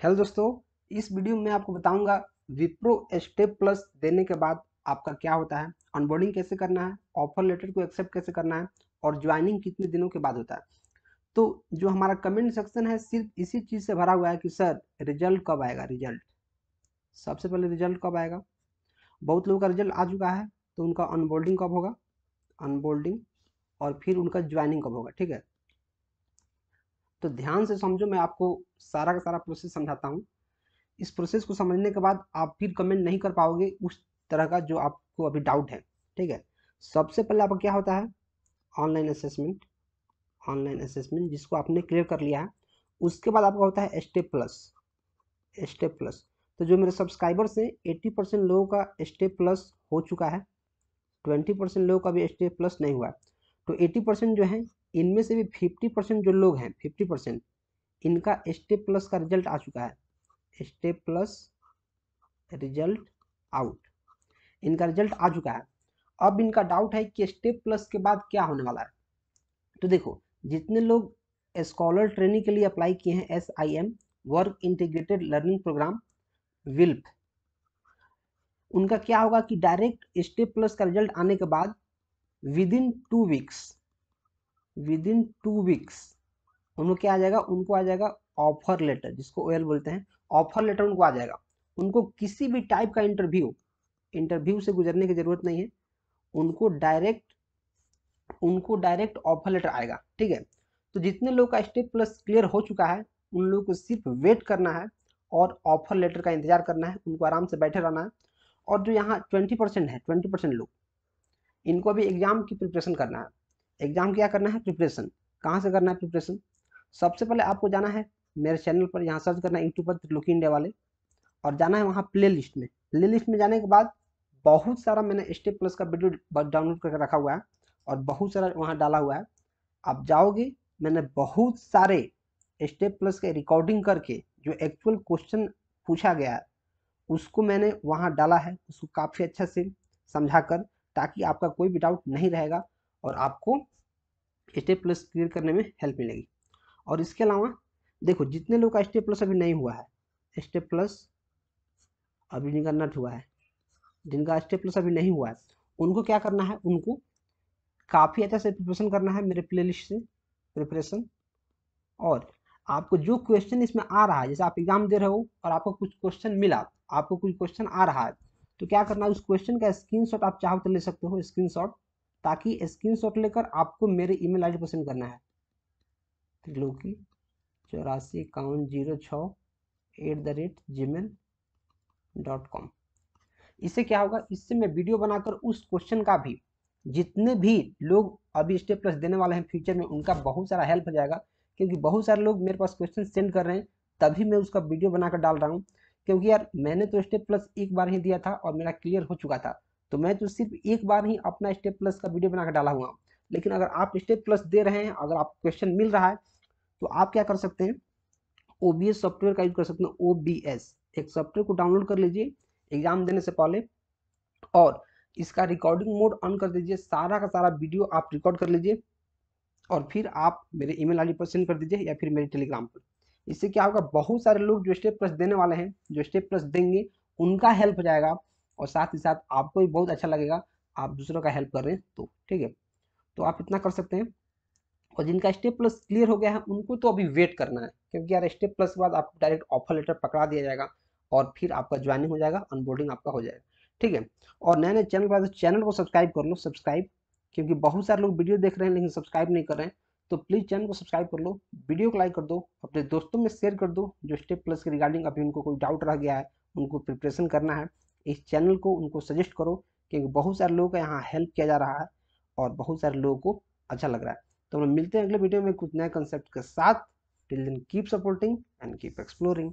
Hello दोस्तों, इस video में आपको बताऊँगा विप्रो स्टेप प्लस देने के बाद आपका क्या होता है अनबोर्डिंग कैसे करना है ऑफ़र लेटर को एक्सेप्ट कैसे करना है और ज्वाइनिंग कितने दिनों के बाद होता है। तो जो हमारा कमेंट सेक्शन है, सिर्फ़ इसी चीज़ से भरा हुआ है कि सर रिज़ल्ट कब आएगा रिज़ल्ट सबसे पहले रिज़ल्ट कब आएगा? बहुत लोगों का रिज़ल्ट आ चुका है तो उनका अनबोल्डिंग कब होगा? अनबोल्डिंग और फिर उनका ज्वाइनिंग कब होगा, ठीक है? तो ध्यान से समझो, मैं आपको सारा का सारा प्रोसेस समझाता हूँ। इस प्रोसेस को समझने के बाद आप फिर कमेंट नहीं कर पाओगे उस तरह का जो आपको अभी डाउट है, ठीक है? सबसे पहले आपका क्या होता है? ऑनलाइन असेसमेंट ऑनलाइन असेसमेंट जिसको आपने क्लियर कर लिया है। उसके बाद आपका होता है स्टेप प्लस स्टेप प्लस तो जो मेरे सब्सक्राइबर्स हैं एट्टी परसेंट लोगों का स्टेप प्लस हो चुका है। ट्वेंटी परसेंट लोगों का भी स्टेप प्लस नहीं हुआ है। तो एट्टी परसेंट जो है इनमें से भी फिफ्टी परसेंट जो लोग हैं फिफ्टी परसेंट इनका स्टेप प्लस का रिज़ल्ट आ चुका है। स्टेप प्लस रिज़ल्ट आउट इनका रिज़ल्ट आ चुका है। अब इनका डाउट है कि स्टेप प्लस के बाद क्या होने वाला है। तो देखो, जितने लोग स्कॉलर ट्रेनिंग के लिए अप्लाई किए हैं S I M work integrated learning programme WILP, उनका क्या होगा कि डायरेक्ट स्टेप प्लस का रिज़ल्ट आने के बाद within two weeks within two weeks उनको क्या आ जाएगा? उनको आ जाएगा ऑफ़र लेटर जिसको ओ बोलते हैं। ऑफ़र लेटर उनको आ जाएगा। उनको किसी भी टाइप का इंटरव्यू इंटरव्यू से गुजरने की ज़रूरत नहीं है। उनको डायरेक्ट उनको डायरेक्ट ऑफ़र लेटर आएगा, ठीक है? तो जितने लोग का स्टेप प्लस क्लियर हो चुका है, उन लोगों को सिर्फ़ वेट करना है और ऑफ़र लेटर का इंतज़ार करना है। उनको आराम से बैठे रहना है। और जो यहाँ ट्वेंटी परसेंट है ट्वेंटी परसेंट लोग, इनको अभी एग्ज़ाम की प्रिपरेशन करना है। एग्ज़ाम क्या करना है? प्रिपरेशन कहाँ से करना है प्रिपरेशन सबसे पहले आपको जाना है मेरे चैनल पर, यहाँ सर्च करना है यूट्यूब पर, त्रिलोकी इंडिया वाले। और जाना है वहाँ प्ले लिस्ट में। प्ले लिस्ट में जाने के बाद बहुत सारा मैंने स्टेप प्लस का वीडियो डाउनलोड करके रखा हुआ है और बहुत सारा वहाँ डाला हुआ है। आप जाओगे, मैंने बहुत सारे स्टेप प्लस के रिकॉर्डिंग करके जो एक्चुअल क्वेश्चन पूछा गया है, उसको मैंने वहाँ डाला है। उसको काफ़ी अच्छा से समझा कर ताकि आपका कोई भी डाउट नहीं रहेगा। और आपको स्टेप प्लस क्लियर करने में हेल्प मिलेगी। और इसके अलावा, देखो, जितने लोग का स्टेप प्लस अभी नहीं हुआ है स्टेप प्लस अभी जिनका नट हुआ है, जिनका स्टेप प्लस अभी नहीं हुआ है, उनको क्या करना है? उनको काफ़ी अच्छा से प्रिपरेशन करना है मेरे प्लेलिस्ट से प्रिपरेशन और आपको जो क्वेश्चन इसमें आ रहा है, जैसे आप एग्ज़ाम दे रहे हो और आपको कुछ क्वेश्चन मिला, आपको कुछ क्वेश्चन आ रहा है तो क्या करना है? उस क्वेश्चन का स्क्रीनशॉट आप चाहो तो ले सकते हो स्क्रीनशॉट ताकि स्क्रीनशॉट लेकर आपको मेरे ईमेल आईडी पर सेंड करना है। त्रिलोकी चौरासी इक्यावन ज़ीरो छः at the rate gmail dot com इससे क्या होगा, इससे मैं वीडियो बनाकर उस क्वेश्चन का भी, जितने भी लोग अभी स्टेप प्लस देने वाले हैं फ्यूचर में, उनका बहुत सारा हेल्प हो जाएगा, क्योंकि बहुत सारे लोग मेरे पास क्वेश्चन सेंड कर रहे हैं, तभी मैं उसका वीडियो बनाकर डाल रहा हूँ। क्योंकि यार, मैंने तो स्टेप प्लस एक बार ही दिया था और मेरा क्लियर हो चुका था। तो मैं तो सिर्फ़ एक बार ही अपना स्टेप प्लस का वीडियो बनाकर डाला हुआ लेकिन अगर आप स्टेप प्लस दे रहे हैं, अगर आप क्वेश्चन मिल रहा है तो आप क्या कर सकते हैं? ओबीएस सॉफ्टवेयर का यूज़ कर सकते हैं ओबीएस एक सॉफ्टवेयर को डाउनलोड कर लीजिए एग्ज़ाम देने से पहले, और इसका रिकॉर्डिंग मोड ऑन कर दीजिए, सारा का सारा वीडियो आप रिकॉर्ड कर लीजिए, और फिर आप मेरे ईमेल आईडी पर सेंड कर दीजिए, या फिर मेरे टेलीग्राम पर। इससे क्या होगा, बहुत सारे लोग जो स्टेप प्लस देने वाले हैं, जो स्टेप प्लस देंगे, उनका हेल्प हो जाएगा। और साथ ही साथ आपको भी बहुत अच्छा लगेगा, आप दूसरों का हेल्प कर रहे हैं तो ठीक है? तो आप इतना कर सकते हैं। और जिनका स्टेप प्लस क्लियर हो गया है, उनको तो अभी वेट करना है, क्योंकि यार स्टेप प्लस के बाद आपको डायरेक्ट ऑफ़र लेटर पकड़ा दिया जाएगा और फिर आपका ज्वाइनिंग हो जाएगा अनबोर्डिंग आपका हो जाएगा, ठीक है? और नए नए चैनल पर चैनल को सब्सक्राइब कर लो सब्सक्राइब क्योंकि बहुत सारे लोग वीडियो देख रहे हैं लेकिन सब्सक्राइब नहीं कर रहे हैं। तो प्लीज़ चैनल को सब्सक्राइब कर लो वीडियो को लाइक कर दो, अपने दोस्तों में शेयर कर दो, जो स्टेप प्लस के रिगार्डिंग अभी उनको कोई डाउट रह गया है, उनको प्रिपरेशन करना है। इस चैनल को उनको सजेस्ट करो क्योंकि बहुत सारे लोगों का यहाँ हेल्प किया जा रहा है और बहुत सारे लोगों को अच्छा लग रहा है। तो हम मिलते हैं अगले वीडियो में कुछ नए कंसेप्ट के साथ। Till then keep supporting and keep exploring